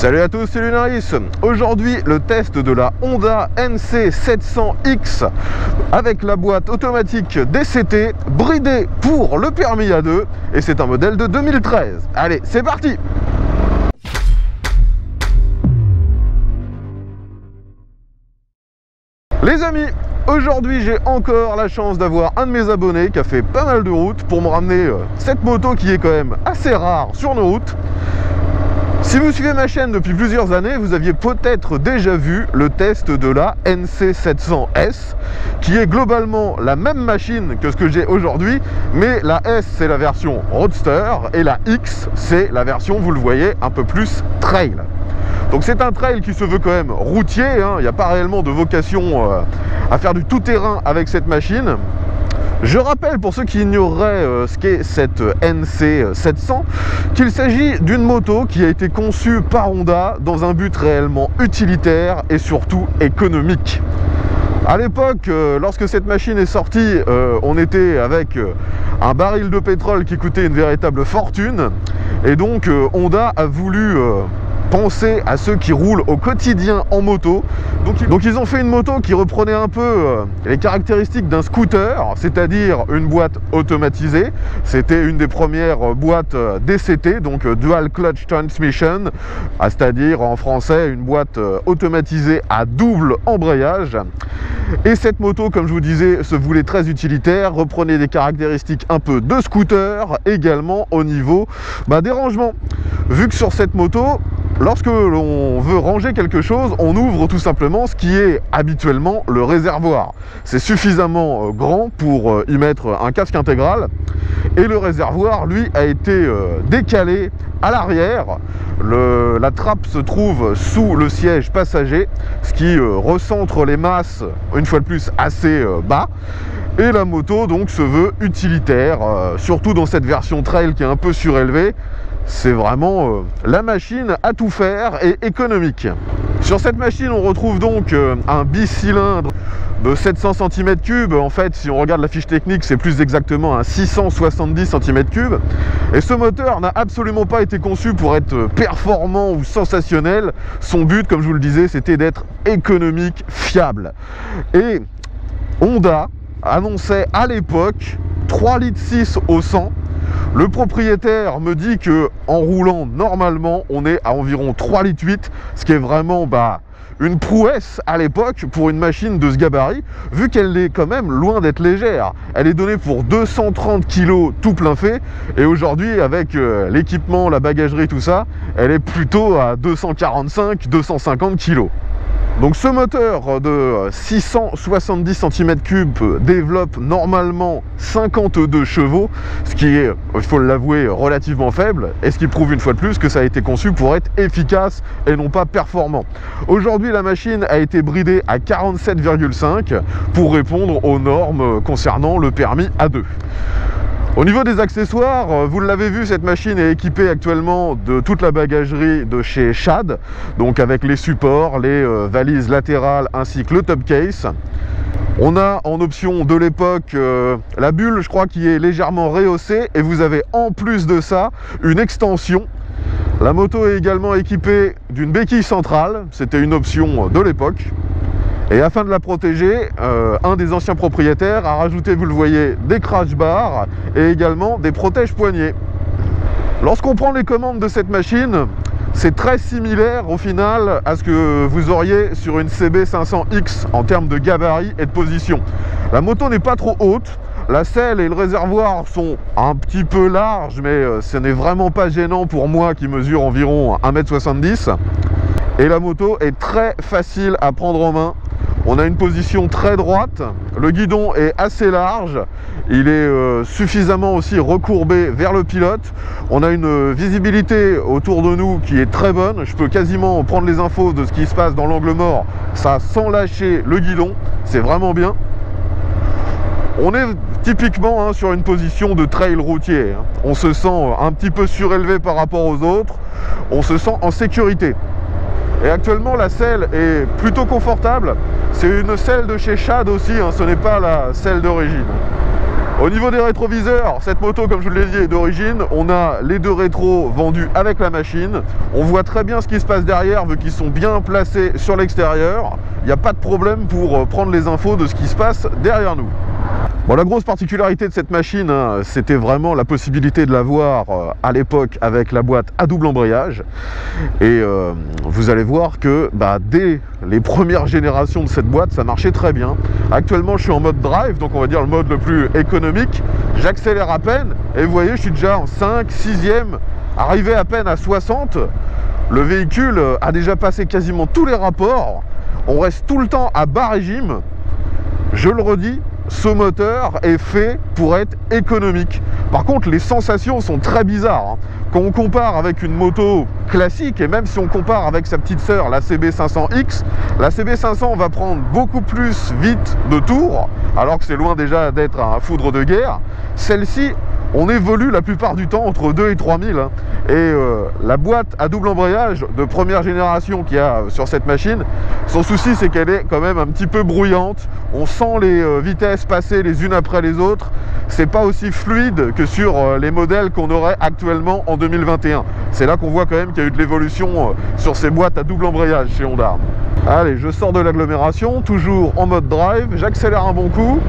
Salut à tous, c'est Lunaris. Aujourd'hui, le test de la Honda NC700X avec la boîte automatique DCT bridée pour le permis A2 et c'est un modèle de 2013. Allez, c'est parti Les amis, aujourd'hui j'ai encore la chance d'avoir un de mes abonnés qui a fait pas mal de routes pour me ramener euh, cette moto qui est quand même assez rare sur nos routes. Si vous suivez ma chaîne depuis plusieurs années, vous aviez peut-être déjà vu le test de la NC700S, qui est globalement la même machine que ce que j'ai aujourd'hui, mais la S c'est la version Roadster et la X c'est la version, vous le voyez, un peu plus trail. Donc c'est un trail qui se veut quand même routier, hein. il n'y a pas réellement de vocation euh, à faire du tout-terrain avec cette machine. Je rappelle pour ceux qui ignoreraient euh, ce qu'est cette NC700 qu'il s'agit d'une moto qui a été conçue par Honda dans un but réellement utilitaire et surtout économique. À l'époque, euh, lorsque cette machine est sortie, on était avec un baril de pétrole qui coûtait une véritable fortune et donc Honda a voulu penser à ceux qui roulent au quotidien en moto. Donc, ils ont fait une moto qui reprenait un peu euh, les caractéristiques d'un scooter, c'est-à-dire une boîte automatisée. C'était une des premières boîtes euh, DCT, donc euh, Dual Clutch Transmission, c'est-à-dire en français une boîte automatisée à double embrayage. Et cette moto, comme je vous disais, se voulait très utilitaire, reprenait des caractéristiques un peu de scooter, également au niveau bah, des rangements. Vu que sur cette moto, Lorsque l'on veut ranger quelque chose, on ouvre tout simplement ce qui est habituellement le réservoir. C'est suffisamment euh, grand pour euh, y mettre un casque intégral et le réservoir, lui, a été euh, décalé à l'arrière. La trappe se trouve sous le siège passager, ce qui recentre les masses, une fois de plus, assez bas. Et la moto donc se veut utilitaire, surtout dans cette version trail qui est un peu surélevée c'est vraiment euh, la machine à tout faire et économique. Sur cette machine, on retrouve donc euh, un bicylindre de 700 cm3. En fait, si on regarde la fiche technique, c'est plus exactement un 670 cm3. Et ce moteur n'a absolument pas été conçu pour être performant ou sensationnel. Son but, comme je vous le disais, c'était d'être économique, fiable. Et Honda annonçait à l'époque 3 litres 6 au 100 le propriétaire me dit que en roulant normalement, on est à environ 3 litres 8, ce qui est vraiment bah, une prouesse à l'époque pour une machine de ce gabarit, vu qu'elle est quand même loin d'être légère. Elle est donnée pour 230 kg tout plein fait, et aujourd'hui, avec euh, l'équipement, la bagagerie, tout ça, elle est plutôt à 245-250 kg. Donc ce moteur de 670 cm3 développe normalement 52 chevaux, ce qui est, il faut l'avouer, relativement faible, et ce qui prouve une fois de plus que ça a été conçu pour être efficace et non pas performant. Aujourd'hui, la machine a été bridée à 47,5 pour répondre aux normes concernant le permis A2. Au niveau des accessoires, euh, vous l'avez vu, cette machine est équipée actuellement de toute la bagagerie de chez Shad, donc avec les supports, les euh, valises latérales ainsi que le top case. On a en option de l'époque euh, la bulle, je crois, qui est légèrement rehaussée et vous avez en plus de ça une extension. La moto est également équipée d'une béquille centrale, c'était une option de l'époque. Et afin de la protéger, euh, un des anciens propriétaires a rajouté, vous le voyez, des crash bars et également des protèges poignets. Lorsqu'on prend les commandes de cette machine, c'est très similaire au final à ce que vous auriez sur une CB500X en termes de gabarit et de position. La moto n'est pas trop haute, la selle et le réservoir sont un petit peu larges, mais euh, ce n'est vraiment pas gênant pour moi qui mesure environ 1m70. Et la moto est très facile à prendre en main. On a une position très droite, le guidon est assez large, il est euh, suffisamment aussi recourbé vers le pilote. On a une visibilité autour de nous qui est très bonne. Je peux quasiment prendre les infos de ce qui se passe dans l'angle mort, ça sans lâcher le guidon, c'est vraiment bien. On est typiquement hein, sur une position de trail routier. Hein. On se sent un petit peu surélevé par rapport aux autres, on se sent en sécurité. Et actuellement, la selle est plutôt confortable. C'est une selle de chez Shad aussi, hein, ce n'est pas la selle d'origine. Au niveau des rétroviseurs, cette moto, comme je vous l'ai dit, est d'origine. On a les deux rétros vendus avec la machine. On voit très bien ce qui se passe derrière, vu qu'ils sont bien placés sur l'extérieur. Il n'y a pas de problème pour euh, prendre les infos de ce qui se passe derrière nous. Bon, la grosse particularité de cette machine, hein, c'était vraiment la possibilité de l'avoir euh, à l'époque avec la boîte à double embrayage. Et euh, vous allez voir que bah, dès les premières générations de cette boîte, ça marchait très bien. Actuellement, je suis en mode drive, donc on va dire le mode le plus économique. J'accélère à peine et vous voyez, je suis déjà en 5, 6e, arrivé à peine à 60. Le véhicule euh, a déjà passé quasiment tous les rapports. On reste tout le temps à bas régime. Je le redis, ce moteur est fait pour être économique. Par contre, les sensations sont très bizarres. Quand on compare avec une moto classique, et même si on compare avec sa petite sœur, la CB500X, la CB500 va prendre beaucoup plus vite de tours, alors que c'est loin déjà d'être un foudre de guerre. Celle-ci on évolue la plupart du temps entre 2 et 3000 hein. et euh, la boîte à double embrayage de première génération qu'il y a sur cette machine son souci c'est qu'elle est quand même un petit peu bruyante. On sent les euh, vitesses passer les unes après les autres. C'est pas aussi fluide que sur euh, les modèles qu'on aurait actuellement en 2021 c'est là qu'on voit quand même qu'il y a eu de l'évolution sur ces boîtes à double embrayage chez Honda. Allez je sors de l'agglomération toujours en mode drive. J'accélère un bon coup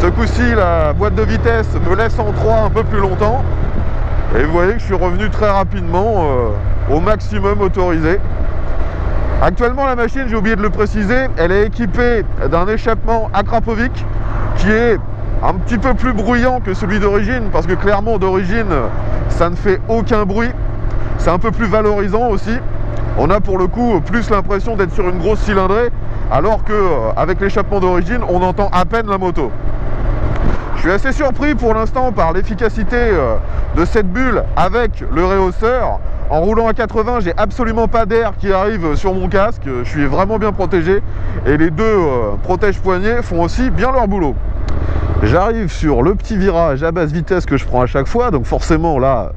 ce coup-ci, la boîte de vitesse me laisse en 3 un peu plus longtemps. Et vous voyez que je suis revenu très rapidement euh, au maximum autorisé. Actuellement, la machine, j'ai oublié de le préciser, elle est équipée d'un échappement Akrapovic qui est un petit peu plus bruyant que celui d'origine parce que clairement d'origine ça ne fait aucun bruit c'est un peu plus valorisant aussi on a pour le coup plus l'impression d'être sur une grosse cylindrée alors qu'avec euh, l'échappement d'origine on entend à peine la moto je suis assez surpris pour l'instant par l'efficacité euh, de cette bulle avec le réhausseur. En roulant à 80, j'ai absolument pas d'air qui arrive sur mon casque. Je suis vraiment bien protégé. Et les deux euh, protège-poignets font aussi bien leur boulot. J'arrive sur le petit virage à basse vitesse que je prends à chaque fois, donc forcément là,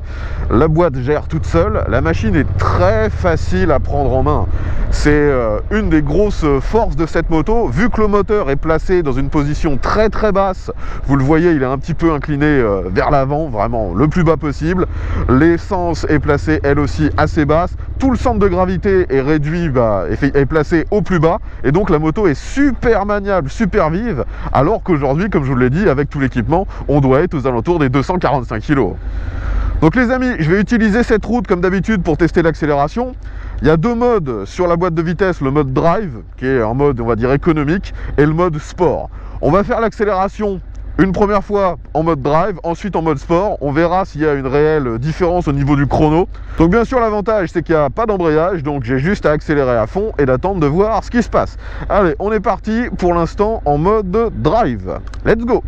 la boîte gère toute seule. La machine est très facile à prendre en main. C'est euh, une des grosses forces de cette moto. Vu que le moteur est placé dans une position très très basse, vous le voyez, il est un petit peu incliné euh, vers l'avant, vraiment le plus bas possible. L'essence est placée elle aussi assez basse. Tout le centre de gravité est réduit, bah, est placé au plus bas. Et donc la moto est super maniable, super vive. Alors qu'aujourd'hui, comme je vous l'ai dit, avec tout l'équipement, on doit être aux alentours des 245 kg. Donc les amis, je vais utiliser cette route comme d'habitude pour tester l'accélération. Il y a deux modes sur la boîte de vitesse, le mode drive, qui est un mode, on va dire, économique, et le mode sport. On va faire l'accélération une première fois en mode drive, ensuite en mode sport. On verra s'il y a une réelle différence au niveau du chrono. Donc bien sûr l'avantage c'est qu'il n'y a pas d'embrayage, donc j'ai juste à accélérer à fond et d'attendre de voir ce qui se passe. Allez, on est parti pour l'instant en mode drive. Let's go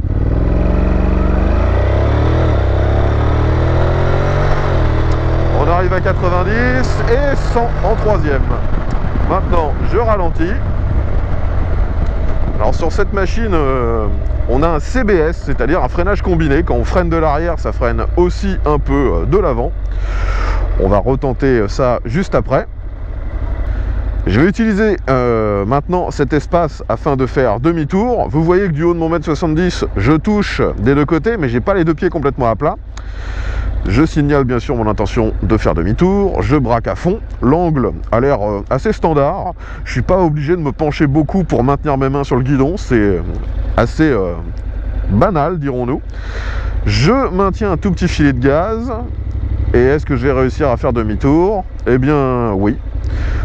On arrive à 90 et 100 en troisième. Maintenant, je ralentis. Alors sur cette machine, euh, on a un CBS, c'est-à-dire un freinage combiné. Quand on freine de l'arrière, ça freine aussi un peu euh, de l'avant. On va retenter ça juste après. Je vais utiliser euh, maintenant cet espace afin de faire demi-tour. Vous voyez que du haut de mon mètre 70, je touche des deux côtés, mais j'ai pas les deux pieds complètement à plat. Je signale bien sûr mon intention de faire demi-tour, je braque à fond, l'angle a l'air euh, assez standard, je suis pas obligé de me pencher beaucoup pour maintenir mes mains sur le guidon, c'est euh, assez euh, banal dirons-nous. Je maintiens un tout petit filet de gaz, et est-ce que je vais réussir à faire demi-tour? Eh bien oui,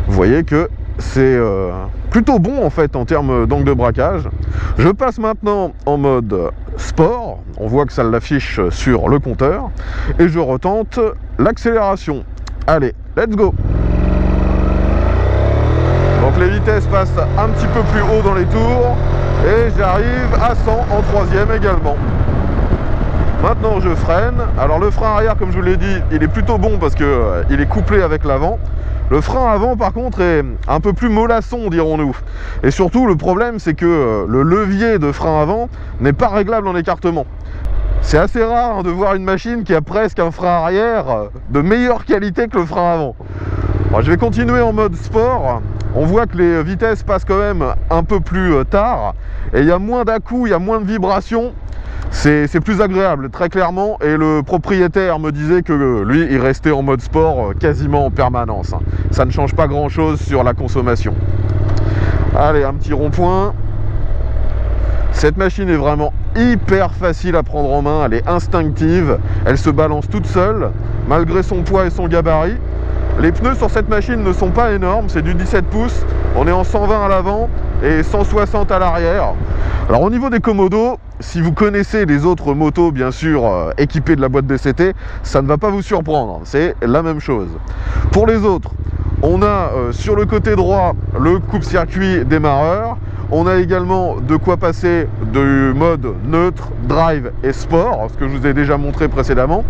vous voyez que c'est plutôt bon en fait en termes d'angle de braquage. Je passe maintenant en mode sport, on voit que ça l'affiche sur le compteur, et je retente l'accélération. Allez, let's go. Donc les vitesses passent un petit peu plus haut dans les tours, et j'arrive à 100 en troisième également. Maintenant je freine, alors le frein arrière comme je vous l'ai dit, il est plutôt bon parce qu'il euh, est couplé avec l'avant, le frein avant, par contre, est un peu plus mollasson, dirons-nous. Et surtout, le problème, c'est que euh, le levier de frein avant n'est pas réglable en écartement. C'est assez rare hein, de voir une machine qui a presque un frein arrière euh, de meilleure qualité que le frein avant. je vais continuer en mode sport. On voit que les vitesses passent quand même un peu plus euh, tard. Et il y a moins d'à-coups, il y a moins de vibrations. C'est plus agréable, très clairement. Et le propriétaire me disait que lui, il restait en mode sport quasiment en permanence. Hein. Ça ne change pas grand-chose sur la consommation. Allez, un petit rond-point. Cette machine est vraiment hyper facile à prendre en main, elle est instinctive, elle se balance toute seule, malgré son poids et son gabarit. Les pneus sur cette machine ne sont pas énormes, c'est du 17 pouces, on est en 120 à l'avant et 160 à l'arrière. Alors au niveau des commodos, si vous connaissez les autres motos bien sûr euh, équipées de la boîte DCT, ça ne va pas vous surprendre, c'est la même chose. Pour les autres, on a euh, sur le côté droit le coupe-circuit démarreur, on a également de quoi passer du mode neutre, drive et sport, ce que je vous ai déjà montré précédemment.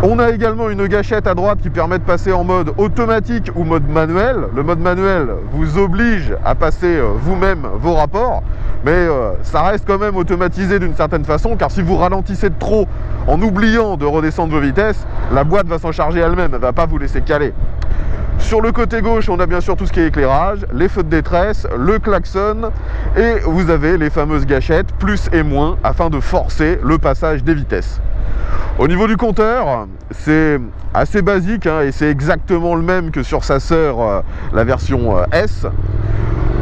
On a également une gâchette à droite qui permet de passer en mode automatique ou mode manuel. Le mode manuel vous oblige à passer euh, vous-même vos rapports, mais euh, ça reste quand même automatisé d'une certaine façon, car si vous ralentissez trop en oubliant de redescendre vos vitesses, la boîte va s'en charger elle-même, elle ne va pas vous laisser caler. Sur le côté gauche, on a bien sûr tout ce qui est éclairage, les feux de détresse, le klaxon et vous avez les fameuses gâchettes plus et moins afin de forcer le passage des vitesses. Au niveau du compteur, c'est assez basique hein, et c'est exactement le même que sur sa sœur, euh, la version euh, S.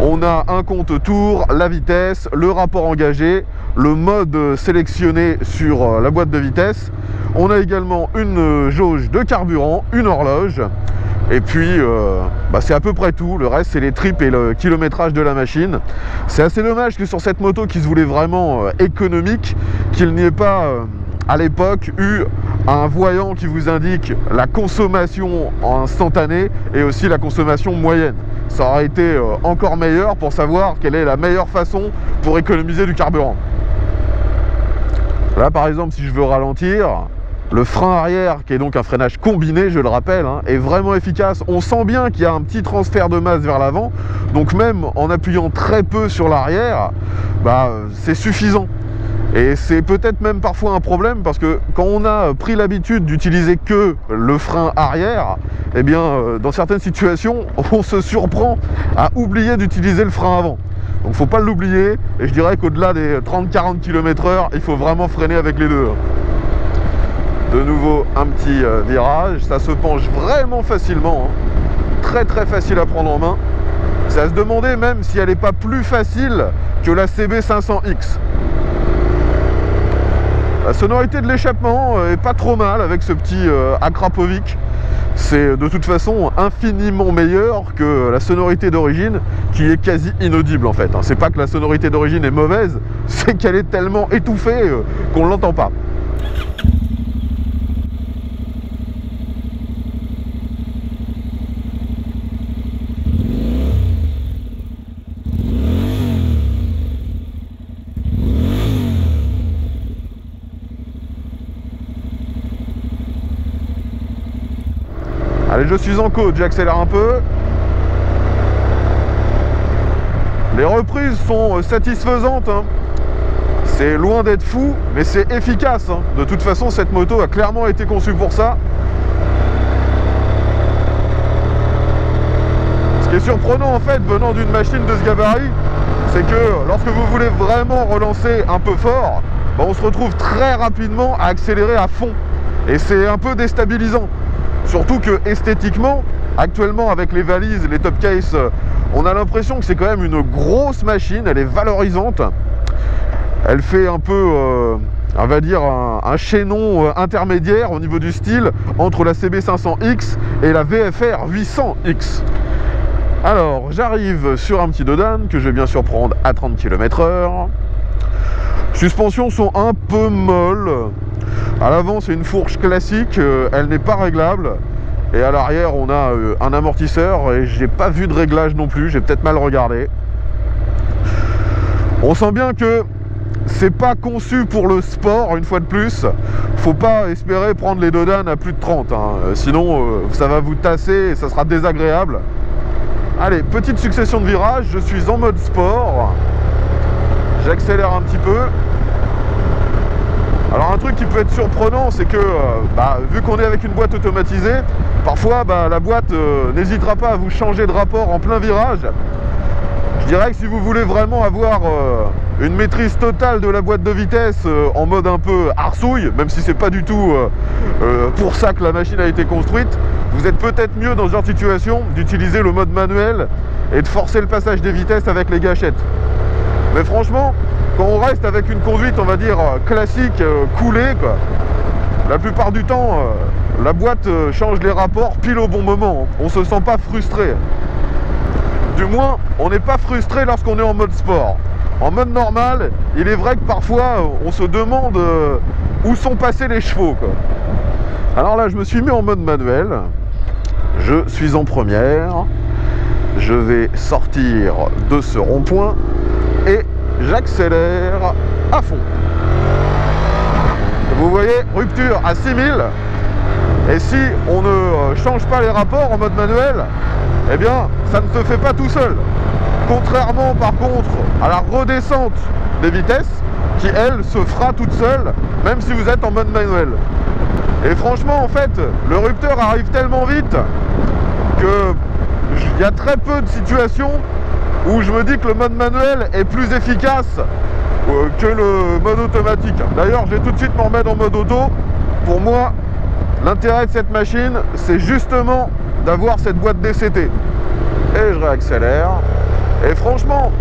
On a un compte tour, la vitesse, le rapport engagé, le mode sélectionné sur euh, la boîte de vitesse. On a également une jauge de carburant, une horloge et puis, bah, c'est à peu près tout. Le reste, c'est les tripes et le kilométrage de la machine. C'est assez dommage que sur cette moto qui se voulait vraiment économique, qu'il n'y ait pas à l'époque eu un voyant qui vous indique la consommation instantanée et aussi la consommation moyenne. Ça aurait été encore meilleur pour savoir quelle est la meilleure façon pour économiser du carburant. Là, par exemple, si je veux ralentir, le frein arrière, qui est donc un freinage combiné, je le rappelle, hein, est vraiment efficace. On sent bien qu'il y a un petit transfert de masse vers l'avant. Donc même en appuyant très peu sur l'arrière, bah, c'est suffisant. Et c'est peut-être même parfois un problème parce que quand on a pris l'habitude d'utiliser que le frein arrière, eh bien euh, dans certaines situations, on se surprend à oublier d'utiliser le frein avant. Donc faut pas l'oublier et je dirais qu'au-delà des 30-40 km h il faut vraiment freiner avec les deux. De nouveau un petit euh, virage, ça se penche vraiment facilement, hein. très très facile à prendre en main. C'est à se demander même si elle n'est pas plus facile que la CB500X. La sonorité de l'échappement euh, est pas trop mal avec ce petit euh, Akrapovic. C'est de toute façon infiniment meilleur que la sonorité d'origine qui est quasi inaudible en fait. Hein. C'est pas que la sonorité d'origine est mauvaise, c'est qu'elle est tellement étouffée qu'on l'entend pas. Je suis en côte, j'accélère un peu. Les reprises sont satisfaisantes. Hein. C'est loin d'être fou, mais c'est efficace. Hein. De toute façon, cette moto a clairement été conçue pour ça. Ce qui est surprenant en fait, venant d'une machine de ce gabarit, c'est que lorsque vous voulez vraiment relancer un peu fort, bah, on se retrouve très rapidement à accélérer à fond. Et c'est un peu déstabilisant. Surtout que esthétiquement, actuellement avec les valises, les top case, on a l'impression que c'est quand même une grosse machine, elle est valorisante. Elle fait un peu, euh, on va dire, un, chaînon euh, intermédiaire au niveau du style entre la CB500X et la VFR 800X. Alors, j'arrive sur un petit Dodan que je vais bien sûr prendre à 30 km h Suspensions sont un peu molles. À l'avant, c'est une fourche classique, euh, elle n'est pas réglable. Et à l'arrière, on a euh, un amortisseur et j'ai pas vu de réglage non plus, j'ai peut-être mal regardé. On sent bien que c'est pas conçu pour le sport, une fois de plus. Faut pas espérer prendre les Dodan à plus de 30, hein. euh, sinon ça va vous tasser et ça sera désagréable. Allez, petite succession de virages, je suis en mode sport. J'accélère un petit peu. Alors un truc qui peut être surprenant, c'est que euh, bah, vu qu'on est avec une boîte automatisée, parfois bah, la boîte euh, n'hésitera pas à vous changer de rapport en plein virage. Je dirais que si vous voulez vraiment avoir une maîtrise totale de la boîte de vitesse en mode un peu arsouille, même si c'est pas du tout pour ça que la machine a été construite, vous êtes peut-être mieux dans ce genre de situation d'utiliser le mode manuel et de forcer le passage des vitesses avec les gâchettes. Mais franchement, quand on reste avec une conduite, on va dire, classique, coulée, quoi, la plupart du temps, euh, la boîte euh, change les rapports pile au bon moment. On se sent pas frustré. Du moins, on n'est pas frustré lorsqu'on est en mode sport. En mode normal, il est vrai que parfois, on se demande euh, où sont passés les chevaux. Alors là, je me suis mis en mode manuel. Je suis en première. Je vais sortir de ce rond-point et j'accélère à fond. Vous voyez, rupture à 6000. Et si on ne euh, change pas les rapports en mode manuel, eh bien, ça ne se fait pas tout seul. Contrairement par contre à la redescente des vitesses, qui elle se fera toute seule, même si vous êtes en mode manuel. Et franchement, en fait, le rupteur arrive tellement vite que il y a très peu de situations où je me dis que le mode manuel est plus efficace euh, que le mode automatique. D'ailleurs, je vais tout de suite m'en remettre en mode auto. Pour moi, l'intérêt de cette machine, c'est justement d'avoir cette boîte DCT. Et je réaccélère. Et franchement,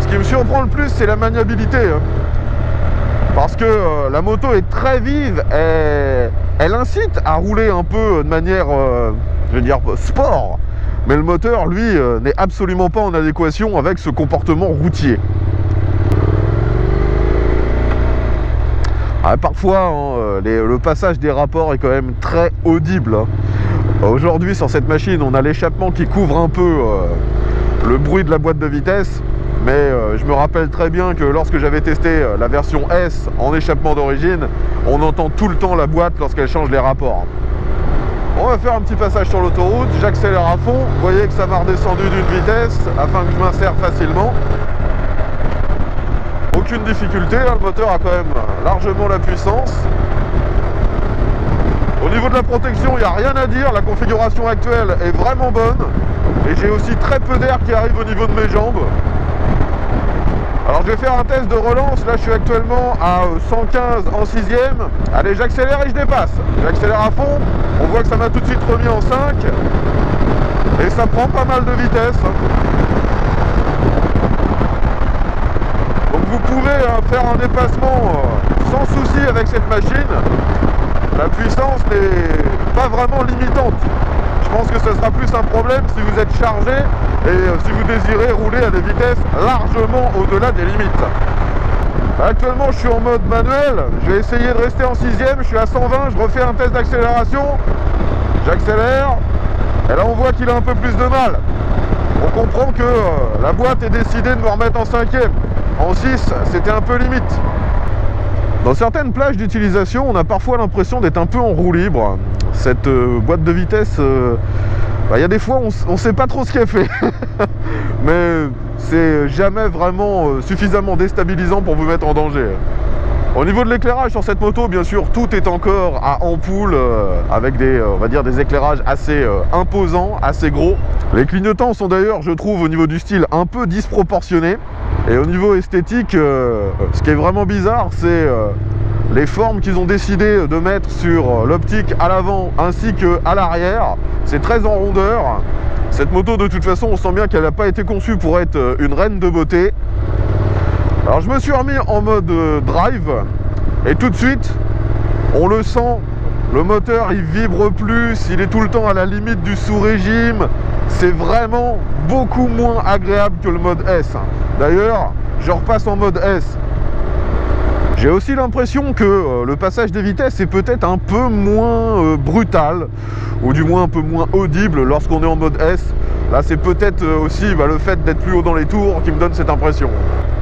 ce qui me surprend le plus, c'est la maniabilité. Hein. Parce que euh, la moto est très vive, et elle incite à rouler un peu de manière, euh, je veux dire, sport. Mais le moteur, lui, n'est absolument pas en adéquation avec ce comportement routier. Ah, parfois, hein, euh, le passage des rapports est quand même très audible. Hein. Aujourd'hui, sur cette machine, on a l'échappement qui couvre un peu euh, le bruit de la boîte de vitesse. Mais euh, je me rappelle très bien que lorsque j'avais testé la version S en échappement d'origine, on entend tout le temps la boîte lorsqu'elle change les rapports. On va faire un petit passage sur l'autoroute, j'accélère à fond, vous voyez que ça m'a redescendu d'une vitesse afin que je m'insère facilement aucune difficulté, hein, le moteur a quand même largement la puissance. Au niveau de la protection, il n'y a rien à dire, la configuration actuelle est vraiment bonne. Et j'ai aussi très peu d'air qui arrive au niveau de mes jambes. Je vais faire un test de relance, là je suis actuellement à 115 en 6 Allez j'accélère et je dépasse. J'accélère à fond, on voit que ça m'a tout de suite remis en 5. Et ça prend pas mal de vitesse. vous pouvez hein, faire un dépassement euh, sans souci avec cette machine. La puissance n'est pas vraiment limitante. Je pense que ce sera plus un problème si vous êtes chargé et euh, si vous désirez rouler à des vitesses largement au-delà des limites. Actuellement, je suis en mode manuel. Je vais essayer de rester en sixième. Je suis à 120. Je refais un test d'accélération. J'accélère. Et là, on voit qu'il a un peu plus de mal. On comprend que euh, la boîte est décidée de me remettre en cinquième. En 6, c'était un peu limite. Dans certaines plages d'utilisation, on a parfois l'impression d'être un peu en roue libre. Cette euh, boîte de vitesse, euh, bah, il y a des fois on ne sait pas trop ce qu'elle fait. Mais c'est jamais vraiment euh, suffisamment déstabilisant pour vous mettre en danger. Au niveau de l'éclairage sur cette moto, bien sûr, tout est encore à ampoule avec des, on va dire, des éclairages assez imposants, assez gros. Les clignotants sont d'ailleurs, je trouve, au niveau du style, un peu disproportionnés. Et au niveau esthétique, ce qui est vraiment bizarre, c'est les formes qu'ils ont décidé de mettre sur euh, l'optique à l'avant ainsi qu'à l'arrière. C'est très en rondeur. Cette moto, de toute façon, on sent bien qu'elle n'a pas été conçue pour être une reine de beauté. Alors je me suis remis en mode drive et tout de suite, on le sent, le moteur il vibre plus, il est tout le temps à la limite du sous-régime. C'est vraiment beaucoup moins agréable que le mode S. D'ailleurs, je repasse en mode S. J'ai aussi l'impression que euh, le passage des vitesses est peut-être un peu moins euh, brutal, ou du moins un peu moins audible lorsqu'on est en mode S. Là, c'est peut-être euh, aussi bah, le fait d'être plus haut dans les tours qui me donne cette impression.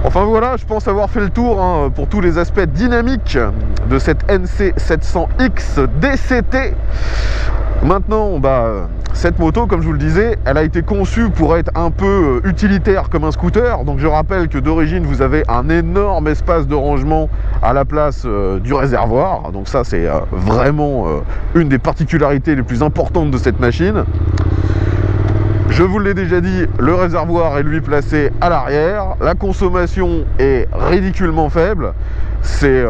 Enfin voilà, je pense avoir fait le tour hein, pour tous les aspects dynamiques de cette NC700X DCT. Maintenant, bah, cette moto, comme je vous le disais, elle a été conçue pour être un peu euh, utilitaire comme un scooter. Donc je rappelle que d'origine, vous avez un énorme espace de rangement à la place euh, du réservoir. Donc ça, c'est euh, vraiment une des particularités les plus importantes de cette machine. Je vous l'ai déjà dit, le réservoir est lui placé à l'arrière. La consommation est ridiculement faible. C'est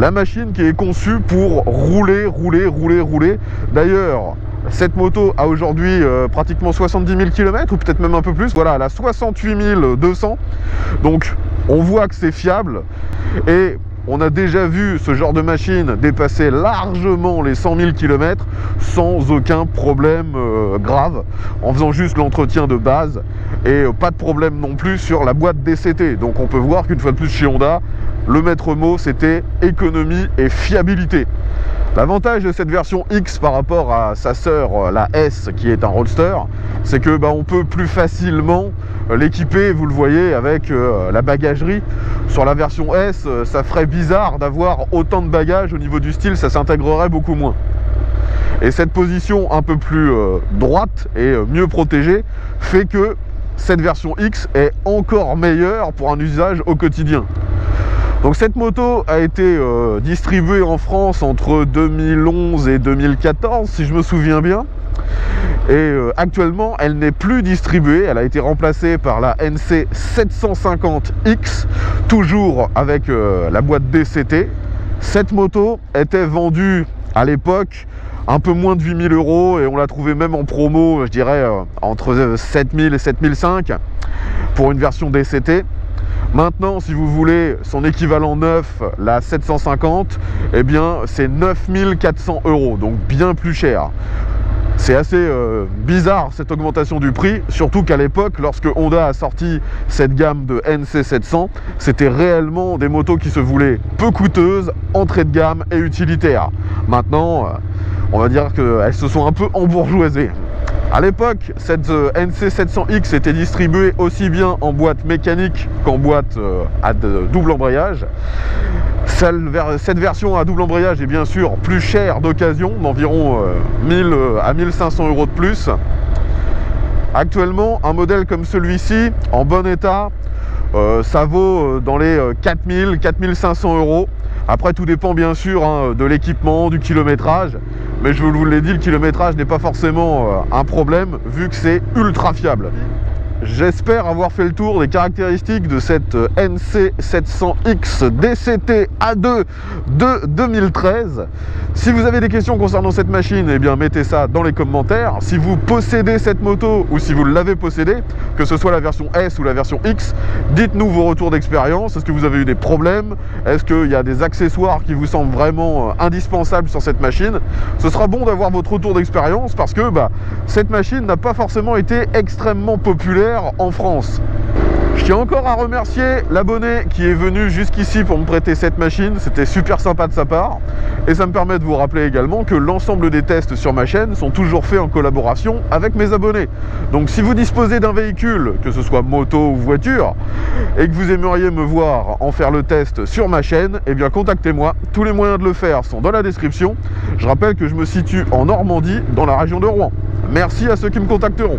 la machine qui est conçue pour rouler, rouler, rouler, rouler. D'ailleurs, cette moto a aujourd'hui euh, pratiquement 70 000 km ou peut-être même un peu plus. Voilà, elle a 68 200. Donc on voit que c'est fiable. Et on a déjà vu ce genre de machine dépasser largement les 100 000 km sans aucun problème euh, grave, en faisant juste l'entretien de base et euh, pas de problème non plus sur la boîte DCT. Donc on peut voir qu'une fois de plus chez Honda, le maître mot c'était économie et fiabilité. L'avantage de cette version X par rapport à sa sœur, euh, la S, qui est un Roadster, c'est que bah, on peut plus facilement euh, l'équiper, vous le voyez, avec euh, la bagagerie. Sur la version S, ça ferait bizarre d'avoir autant de bagages au niveau du style, ça s'intégrerait beaucoup moins. Et cette position un peu plus droite et mieux protégée fait que cette version X est encore meilleure pour un usage au quotidien. Donc cette moto a été euh, distribuée en France entre 2011 et 2014 si je me souviens bien. Et euh, actuellement elle n'est plus distribuée, elle a été remplacée par la NC 750X, toujours avec euh, la boîte DCT. Cette moto était vendue à l'époque un peu moins de 8000 euros et on l'a trouvée même en promo, je dirais, entre 7000 et 7005 pour une version DCT. Maintenant, si vous voulez son équivalent neuf, la 750, eh bien, c'est 9400 euros, donc bien plus cher. C'est assez euh, bizarre cette augmentation du prix, surtout qu'à l'époque, lorsque Honda a sorti cette gamme de NC700, c'était réellement des motos qui se voulaient peu coûteuses, entrée de gamme et utilitaires. Maintenant, euh, on va dire qu'elles se sont un peu embourgeoisées. À l'époque, cette euh, NC700X était distribuée aussi bien en boîte mécanique qu'en boîte euh, à double embrayage. Cette version à double embrayage est bien sûr plus chère d'occasion, d'environ 1000 euh, à 1500 euros de plus. Actuellement, un modèle comme celui-ci, en bon état, ça vaut dans les 4000, 4500 euros. Après, tout dépend bien sûr hein, de l'équipement, du kilométrage. Mais je vous l'ai dit, le kilométrage n'est pas forcément euh, un problème vu que c'est ultra fiable. J'espère avoir fait le tour des caractéristiques de cette euh, NC700X DCT A2 de 2013. Si vous avez des questions concernant cette machine, eh bien mettez ça dans les commentaires. Si vous possédez cette moto ou si vous l'avez possédée, que ce soit la version S ou la version X, dites-nous vos retours d'expérience. Est-ce que vous avez eu des problèmes? Est-ce qu'il y a des accessoires qui vous semblent vraiment euh, indispensables sur cette machine? Ce sera bon d'avoir votre retour d'expérience parce que bah, cette machine n'a pas forcément été extrêmement populaire en France. Je tiens encore à remercier l'abonné qui est venu jusqu'ici pour me prêter cette machine. C'était super sympa de sa part. Et ça me permet de vous rappeler également que l'ensemble des tests sur ma chaîne sont toujours faits en collaboration avec mes abonnés. Donc si vous disposez d'un véhicule, que ce soit moto ou voiture, et que vous aimeriez me voir en faire le test sur ma chaîne, eh bien contactez-moi. Tous les moyens de le faire sont dans la description. Je rappelle que je me situe en Normandie, dans la région de Rouen. Merci à ceux qui me contacteront.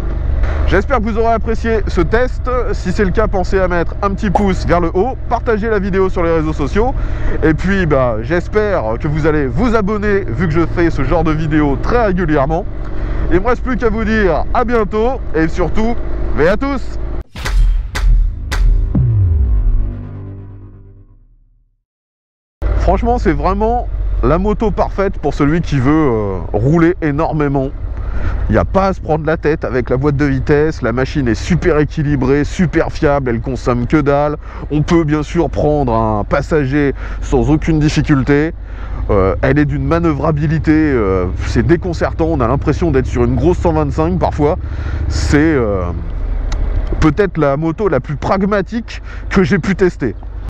J'espère que vous aurez apprécié ce test. Si c'est le cas, pensez à mettre un petit pouce vers le haut, partagez la vidéo sur les réseaux sociaux. Et puis, bah, j'espère que vous allez vous abonner vu que je fais ce genre de vidéos très régulièrement. Il me reste plus qu'à vous dire à bientôt et surtout, mais à tous Franchement, c'est vraiment la moto parfaite pour celui qui veut euh, rouler énormément il n'y a pas à se prendre la tête avec la boîte de vitesse, la machine est super équilibrée, super fiable, elle consomme que dalle. On peut bien sûr prendre un passager sans aucune difficulté. Euh, elle est d'une manœuvrabilité, euh, c'est déconcertant, on a l'impression d'être sur une grosse 125 parfois. C'est euh, peut-être la moto la plus pragmatique que j'ai pu tester.